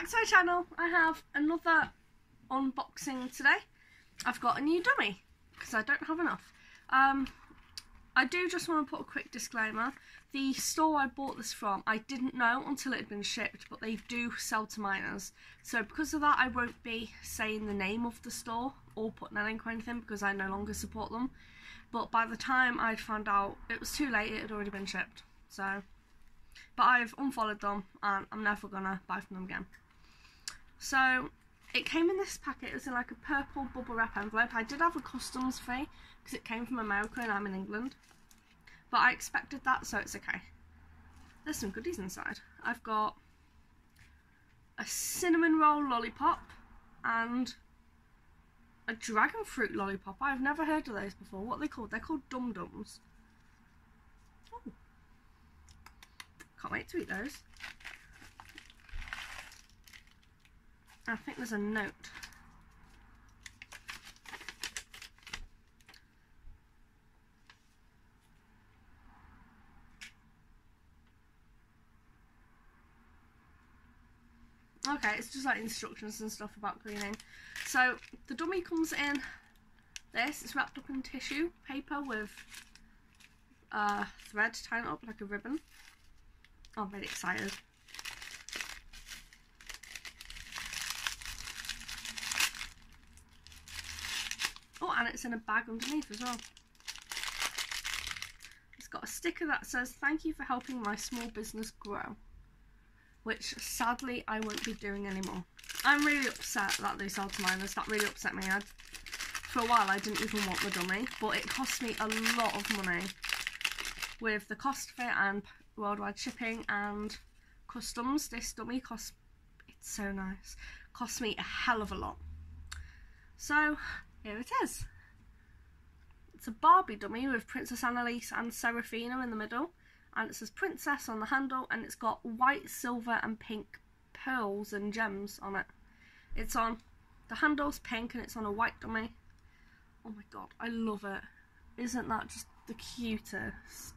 back to my channel. I have another unboxing today. I've got a new dummy because I don't have enough. Um, I do just want to put a quick disclaimer. The store I bought this from, I didn't know until it had been shipped, but they do sell to minors. So because of that, I won't be saying the name of the store or putting a link or anything because I no longer support them. But by the time I'd found out, it was too late, it had already been shipped. So but I've unfollowed them and I'm never gonna buy from them again. So it came in this packet, it was in like a purple bubble wrap envelope. I did have a customs fee because it came from America and I'm in England. But I expected that so it's okay. There's some goodies inside. I've got a cinnamon roll lollipop and a dragon fruit lollipop. I've never heard of those before. What are they called? They're called dum dums. Oh. Can't wait to eat those. I think there's a note. Okay, it's just like instructions and stuff about cleaning. So the dummy comes in this, it's wrapped up in tissue paper with uh, thread tying up like a ribbon. I'm very excited. And it's in a bag underneath as well. It's got a sticker that says, thank you for helping my small business grow. Which, sadly, I won't be doing anymore. I'm really upset that they sell to minors. That really upset me. I'd, for a while, I didn't even want the dummy. But it cost me a lot of money with the cost of it and worldwide shipping and customs. This dummy cost, it's so nice, cost me a hell of a lot. So here it is. It's a Barbie dummy with Princess Anneliese and Serafina in the middle and it says princess on the handle and it's got white, silver and pink pearls and gems on it. It's on, the handle's pink and it's on a white dummy. Oh my god, I love it. Isn't that just the cutest?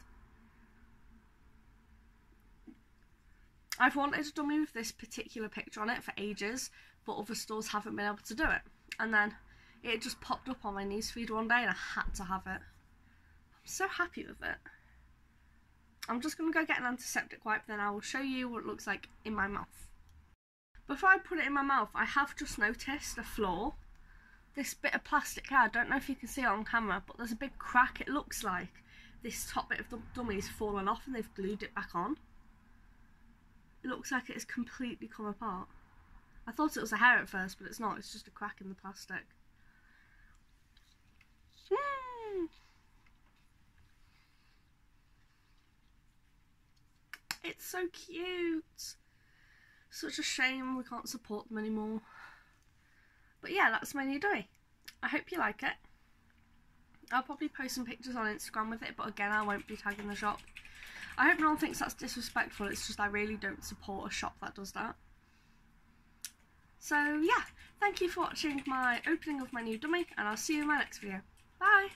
I've wanted a dummy with this particular picture on it for ages, but other stores haven't been able to do it. And then it just popped up on my newsfeed one day and I had to have it. I'm so happy with it. I'm just going to go get an antiseptic wipe, then I will show you what it looks like in my mouth. Before I put it in my mouth, I have just noticed a flaw. This bit of plastic here, I don't know if you can see it on camera, but there's a big crack. It looks like this top bit of the dummy has fallen off and they've glued it back on it looks like it has completely come apart. I thought it was a hair at first, but it's not. It's just a crack in the plastic. It's so cute. Such a shame we can't support them anymore. But yeah, that's my new doy. I hope you like it. I'll probably post some pictures on Instagram with it, but again, I won't be tagging the shop. I hope no one thinks that's disrespectful, it's just I really don't support a shop that does that. So yeah, thank you for watching my opening of my new dummy and I'll see you in my next video. Bye!